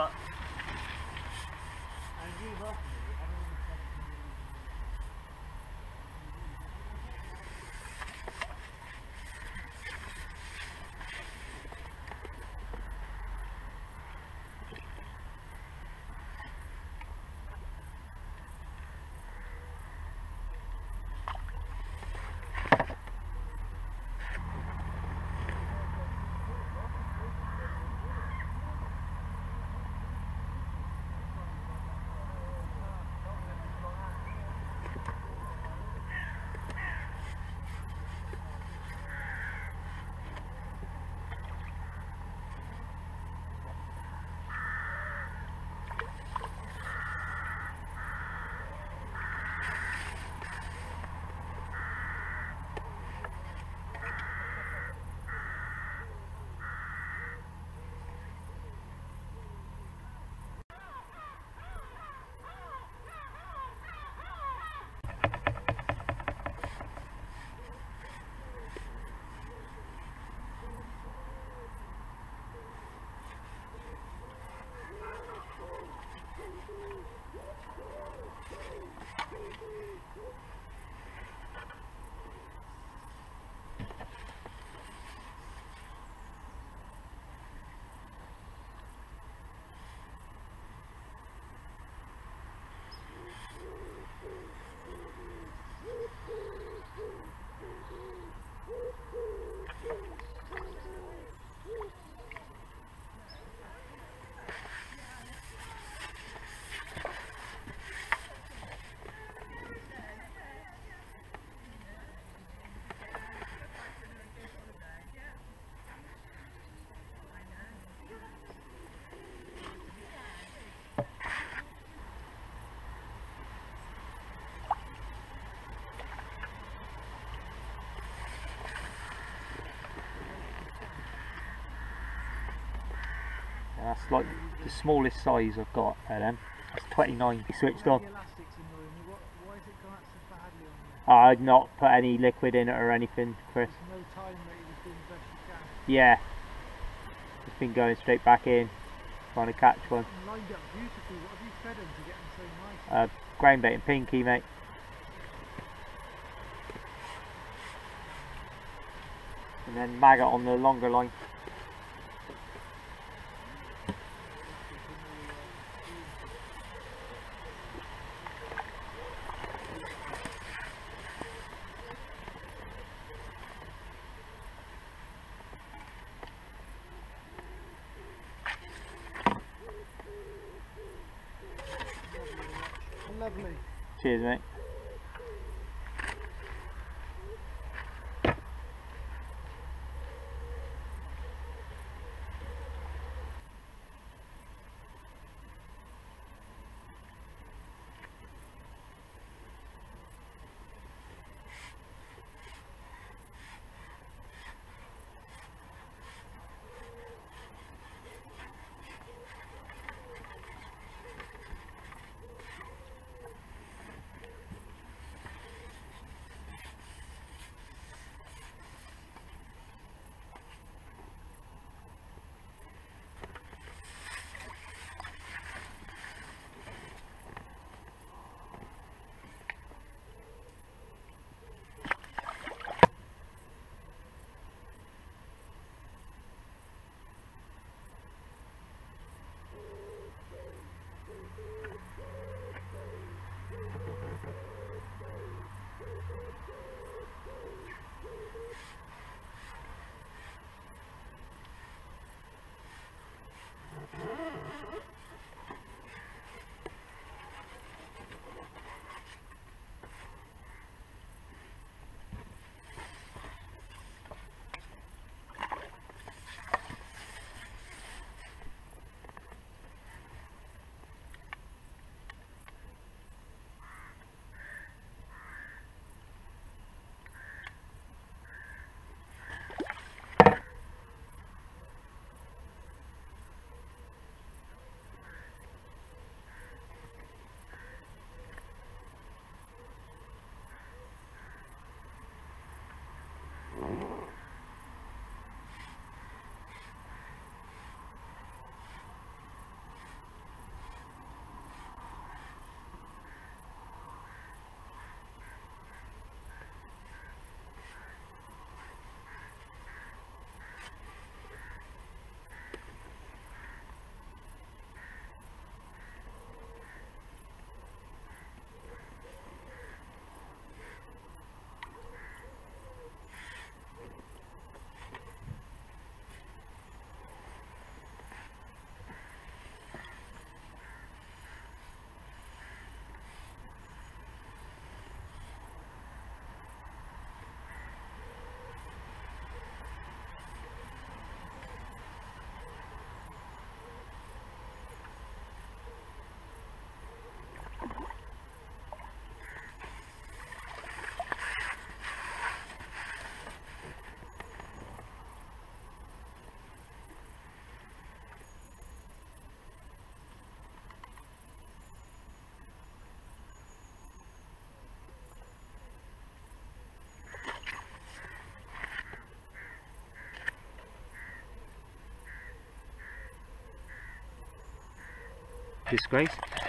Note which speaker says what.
Speaker 1: but
Speaker 2: That's like the smallest size I've got at them. That's 29 switched on.
Speaker 3: Out?
Speaker 2: I'd not put any liquid in it or anything, Chris.
Speaker 3: Can.
Speaker 2: Yeah. It's been going straight back in, trying to catch one.
Speaker 3: Lined up beautifully. What have you fed so nice?
Speaker 2: Uh, ground bait and pinky, mate. And then maggot on the longer line.
Speaker 3: Lovely.
Speaker 2: Cheers, mate. Disgrace.